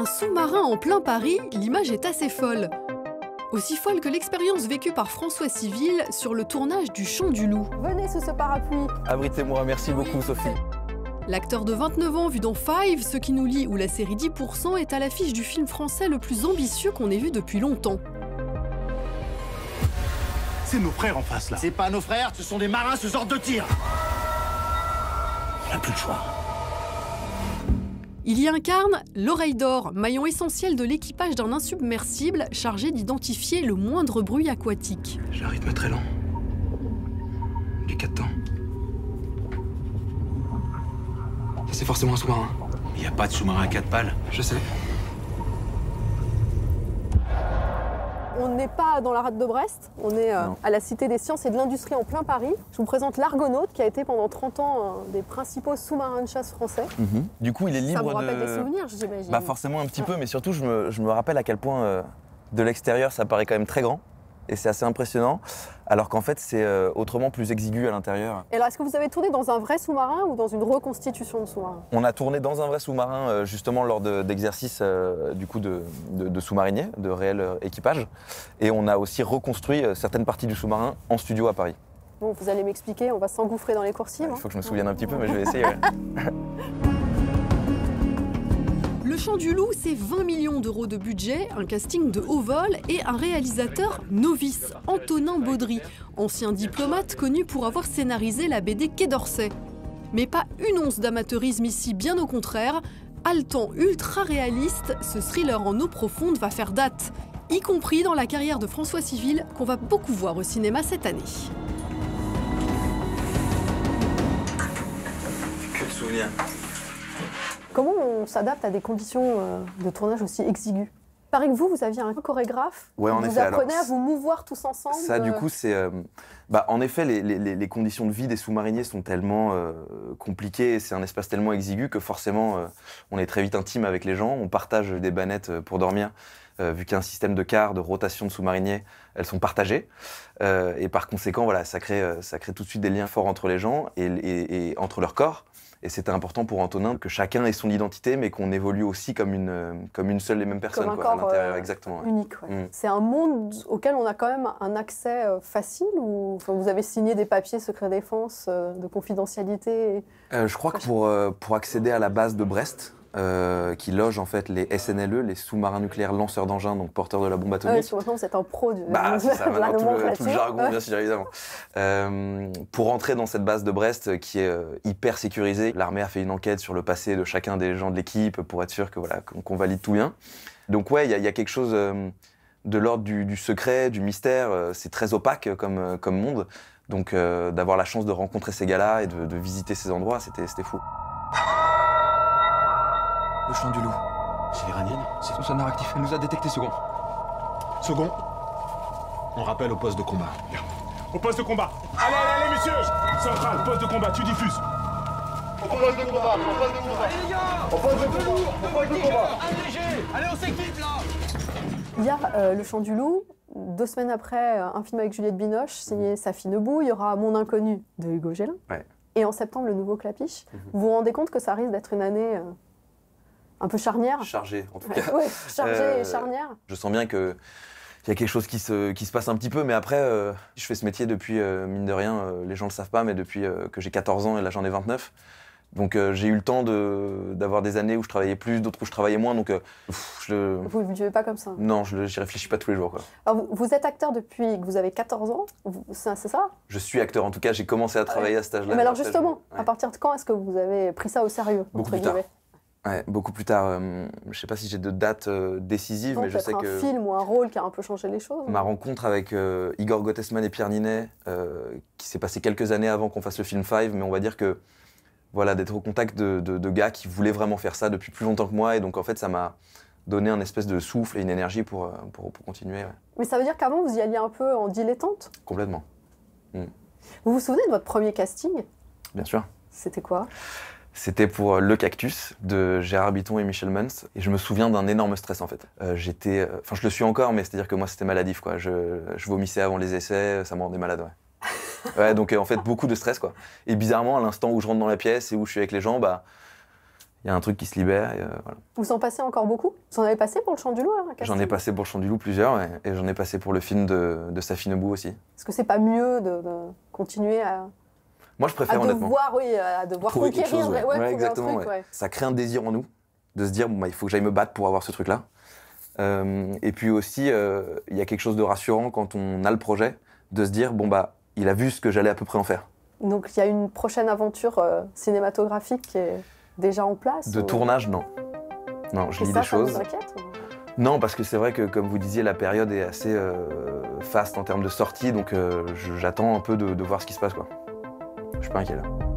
Un sous-marin en plein Paris, l'image est assez folle. Aussi folle que l'expérience vécue par François Civil sur le tournage du Chant du Loup. Venez sous ce parapluie. Abritez-moi, merci beaucoup Sophie. L'acteur de 29 ans vu dans Five, Ce qui nous lie ou la série 10% est à l'affiche du film français le plus ambitieux qu'on ait vu depuis longtemps. C'est nos frères en face là. C'est pas nos frères, ce sont des marins ce genre de tir. On n'a plus le choix. Il y incarne l'oreille d'or, maillon essentiel de l'équipage d'un insubmersible chargé d'identifier le moindre bruit aquatique. J'ai un rythme très lent. Du 4 temps. Ça c'est forcément un sous-marin. Il y a pas de sous-marin à quatre pales. Je sais. On n'est pas dans la rade de Brest, on est euh, à la Cité des Sciences et de l'Industrie en plein Paris. Je vous présente l'Argonaute qui a été pendant 30 ans un des principaux sous-marins de chasse français. Du coup, il est Ça libre vous rappelle de. des souvenirs, j'imagine. Bah forcément un petit peu, mais surtout je me, je me rappelle à quel point euh, de l'extérieur ça paraît quand même très grand et c'est assez impressionnant, alors qu'en fait c'est euh, autrement plus exigu à l'intérieur. Et alors, est-ce que vous avez tourné dans un vrai sous-marin ou dans une reconstitution de sous-marin? On a tourné dans un vrai sous-marin euh, justement lors de- d'exercices euh, du coup de, de, de sous-mariniers, de réel équipage, et on a aussi reconstruit certaines parties du sous-marin en studio à Paris. Bon, vous allez m'expliquer, on va s'engouffrer dans les coursives. Il hein. faut que je me souvienne un petit peu, mais je vais essayer. ouais. Le Chant du Loup, c'est 20 millions d'euros de budget, un casting de haut vol et un réalisateur novice, Antonin Baudry, ancien diplomate connu pour avoir scénarisé la BD Quai d'Orsay. Mais pas une once d'amateurisme ici, bien au contraire. Haletant ultra réaliste, ce thriller en eau profonde va faire date, y compris dans la carrière de François Civil qu'on va beaucoup voir au cinéma cette année. Que de souvenirs. Comment on s'adapte à des conditions euh, de tournage aussi exiguës? Il paraît que vous, vous aviez un chorégraphe. Ouais, en vous effet, alors, apprenez à vous mouvoir tous ensemble. Ça, du euh, coup, c'est. euh, bah, en effet, les, les- les- les conditions de vie des sous-mariniers sont tellement euh, compliquées, c'est un espace tellement exigu que forcément, euh, on est très vite intime avec les gens. On partage des bannettes pour dormir, vu qu'il y a un système de quart, de rotation de sous-mariniers, elles sont partagées. Et par conséquent, voilà, ça crée, ça crée tout de suite des liens forts entre les gens et, et- et entre leurs corps. Et c'était important pour Antonin que chacun ait son identité, mais qu'on évolue aussi comme une, comme une seule et même personne un quoi, à l'intérieur. euh, Exactement. unique. ouais. Mm. C'est un monde auquel on a quand même un accès euh, facile ou enfin, vous avez signé des papiers secret défense euh, de confidentialité Euh, je crois que pour, euh, pour accéder à la base de Brest, euh, qui loge en fait les SNLE, les sous-marins nucléaires lanceurs d'engins, donc porteurs de la bombe atomique. sur maintenant êtes un pro du, Bah, c'est ça, maintenant, tout, le, tout le jargon, bien sûr, évidemment. Euh, pour entrer dans cette base de Brest, euh, qui est euh, hyper sécurisée, l'armée a fait une enquête sur le passé de chacun des gens de l'équipe pour être sûr que voilà qu'on valide tout bien. Donc ouais, il y, a- il y a quelque chose de l'ordre du, du secret, du mystère. c'est très opaque comme, comme monde. Donc d'avoir la chance de rencontrer ces gars-là et de, de visiter ces endroits, c'était fou. Le chant du loup. C'est l'iranienne C'est son sonar actif. Elle nous a détecté second. Second. On rappelle au poste de combat. Au poste de combat Allez, allez, allez, messieurs Central, poste de combat, tu diffuses Il y a euh, Le Chant du Loup. Deux semaines après, euh, un film avec Juliette Binoche, signé Safi Nebou. Il y aura Mon Inconnu de Hugo Gélin. Ouais. Et en septembre, le nouveau Clapiche. Mhm. Vous vous rendez compte que ça risque d'être une année euh, un peu charnière Chargé, en tout cas. Ouais, chargée Euh, et charnière. Je sens bien que il y a quelque chose qui se, qui se passe un petit peu, mais après, euh, je fais ce métier depuis, euh, mine de rien, euh, les gens le savent pas, mais depuis euh, que j'ai 14 ans et là j'en ai 29. Donc euh, j'ai eu le temps de- d'avoir des années où je travaillais plus, d'autres où je travaillais moins, donc euh, pff, je le- Vous ne vivez pas comme ça. non, je j'y réfléchis pas tous les jours. Quoi. Alors, vous, vous êtes acteur depuis que vous avez 14 ans, c'est ça? Je suis acteur, en tout cas, j'ai commencé à travailler à cet âge-là. Mais alors justement, à partir de quand est-ce que vous avez pris ça au sérieux Beaucoup entre plus tard. Ouais, beaucoup plus tard. euh, je sais pas si j'ai de date euh, décisive, Non, mais je sais un que. film ou un rôle qui a un peu changé les choses Ma rencontre avec euh, Igor Gottesman et Pierre Ninet, euh, qui s'est passé quelques années avant qu'on fasse le film Five, mais on va dire que voilà, d'être au contact de, de- de gars qui voulaient vraiment faire ça depuis plus longtemps que moi, et donc en fait ça m'a donné un espèce de souffle et une énergie pour, pour, pour continuer, ouais. Mais ça veut dire qu'avant, vous y alliez un peu en dilettante? Complètement, Vous vous souvenez de votre premier casting? Bien sûr. C'était quoi? C'était pour euh, Le Cactus de Gérard Bitton et Michel Munst. Et je me souviens d'un énorme stress en fait. Euh, J'étais, euh, enfin je le suis encore, mais c'est-à-dire que moi c'était maladif quoi. Je, je vomissais avant les essais, ça me rendait malade. Ouais. Ouais, donc euh, en fait beaucoup de stress quoi. Et bizarrement, à l'instant où je rentre dans la pièce et où je suis avec les gens, bah il y a un truc qui se libère. et, euh, voilà. Vous en passez encore beaucoup? Vous en avez passé pour le chant du loup hein, J'en ai passé pour le Chant du Loup plusieurs, ouais, et j'en ai passé pour le film de, de Safi Nebou aussi. Est-ce que c'est pas mieux de, de continuer à, Moi, je à préfère honnêtement. devoir, oui, à devoir Trouver quelque conquérir chose, ouais. ouais, Ouais, trouver un exactement, truc. Ça crée un désir en nous de se dire bon, bah, il faut que j'aille me battre pour avoir ce truc-là. Euh, et puis aussi, euh, il y a quelque chose de rassurant quand on a le projet de se dire bon bah il a vu ce que j'allais à peu près en faire. Donc il y a une prochaine aventure euh, cinématographique qui est déjà en place De ou- tournage, non. Non, je Et lis ça, des ça choses. vous inquiète ou- Non, parce que c'est vrai que, comme vous disiez, la période est assez euh, faste en termes de sortie, donc euh, j'attends un peu de, de voir ce qui se passe. Quoi. Je suis pas inquiet là.